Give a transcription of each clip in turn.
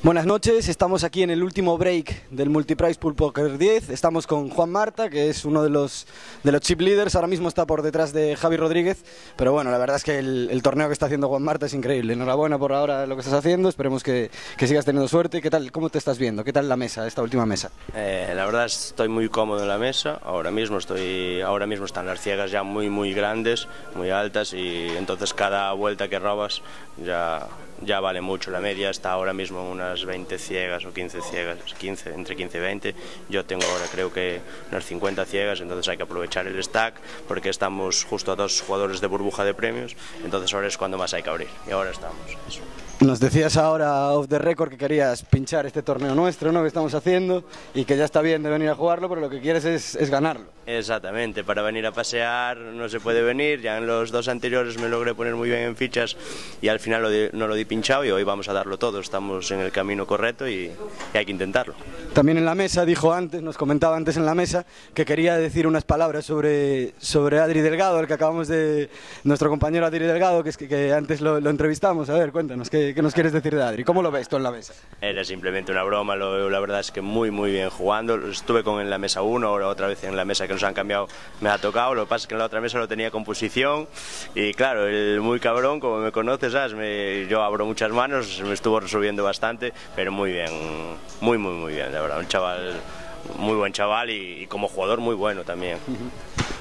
Buenas noches, estamos aquí en el último break del Multiprice Pool Poker 10. Estamos con Juan Marta, que es uno de los, de los chip leaders. Ahora mismo está por detrás de Javi Rodríguez. Pero bueno, la verdad es que el, el torneo que está haciendo Juan Marta es increíble. Enhorabuena por ahora lo que estás haciendo. Esperemos que, que sigas teniendo suerte. ¿Qué tal? ¿Cómo te estás viendo? ¿Qué tal la mesa, esta última mesa? Eh, la verdad estoy muy cómodo en la mesa. Ahora mismo estoy, ahora mismo están las ciegas ya muy muy grandes, muy altas y entonces cada vuelta que robas ya ya vale mucho. La media está ahora mismo en unas 20 ciegas o 15 ciegas, 15, entre 15 y 20. Yo tengo ahora creo que unas 50 ciegas, entonces hay que aprovechar el stack porque estamos justo a dos jugadores de burbuja de premios, entonces ahora es cuando más hay que abrir. Y ahora estamos. Eso. Nos decías ahora off the record que querías pinchar este torneo nuestro, ¿no? Que estamos haciendo y que ya está bien de venir a jugarlo, pero lo que quieres es, es ganarlo. Exactamente, para venir a pasear no se puede venir, ya en los dos anteriores me logré poner muy bien en fichas y al final lo di, no lo di pinchado y hoy vamos a darlo todo, estamos en el camino correcto y, y hay que intentarlo. También en la mesa dijo antes, nos comentaba antes en la mesa, que quería decir unas palabras sobre, sobre Adri Delgado, el que acabamos de. nuestro compañero Adri Delgado, que, es que, que antes lo, lo, entrevistamos. A ver, cuéntanos, ¿qué, ¿qué, nos quieres decir de Adri? ¿Cómo lo ves tú en la mesa? Era simplemente una broma, lo, la verdad es que muy, muy bien jugando. Estuve con en la mesa 1, ahora otra vez en la mesa que nos han cambiado me ha tocado. Lo que pasa es que en la otra mesa lo tenía con posición y claro, el muy cabrón, como me conoces, ¿sabes? Me, yo abro muchas manos, me estuvo resolviendo bastante, pero muy bien, muy, muy, muy bien, la verdad. Un chaval, muy buen chaval y, y como jugador muy bueno también.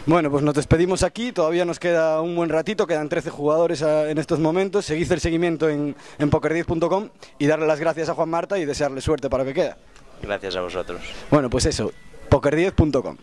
Bueno, pues nos despedimos aquí, todavía nos queda un buen ratito, quedan 13 jugadores en estos momentos, seguid el seguimiento en, en poker10.com y darle las gracias a Juan Marta y desearle suerte para lo que queda. Gracias a vosotros. Bueno, pues eso, poker10.com.